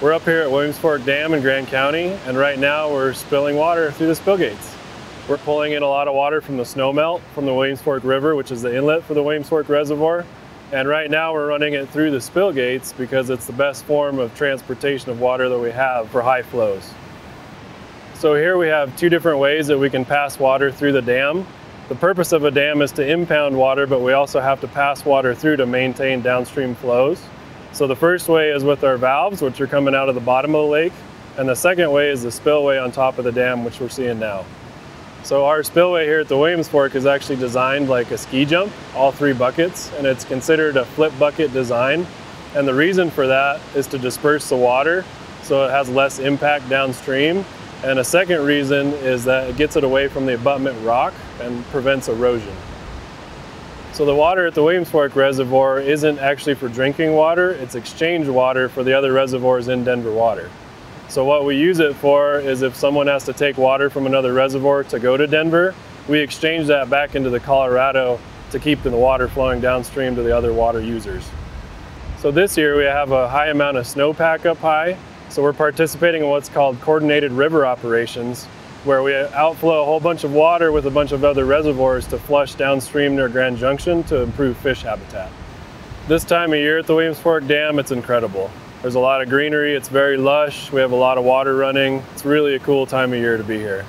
We're up here at Williams Fork Dam in Grand County, and right now we're spilling water through the spill gates. We're pulling in a lot of water from the snowmelt from the Williams Fork River, which is the inlet for the Williams Fork Reservoir. And right now we're running it through the spill gates because it's the best form of transportation of water that we have for high flows. So here we have two different ways that we can pass water through the dam. The purpose of a dam is to impound water, but we also have to pass water through to maintain downstream flows. So the first way is with our valves, which are coming out of the bottom of the lake. And the second way is the spillway on top of the dam, which we're seeing now. So our spillway here at the Williams Fork is actually designed like a ski jump, all three buckets, and it's considered a flip bucket design. And the reason for that is to disperse the water so it has less impact downstream. And a second reason is that it gets it away from the abutment rock and prevents erosion. So the water at the Williams Fork Reservoir isn't actually for drinking water, it's exchange water for the other reservoirs in Denver Water. So what we use it for is if someone has to take water from another reservoir to go to Denver, we exchange that back into the Colorado to keep the water flowing downstream to the other water users. So this year we have a high amount of snowpack up high, so we're participating in what's called coordinated river operations, where we outflow a whole bunch of water with a bunch of other reservoirs to flush downstream near Grand Junction to improve fish habitat. This time of year at the Williams Fork Dam, it's incredible. There's a lot of greenery, it's very lush, we have a lot of water running. It's really a cool time of year to be here.